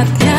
I've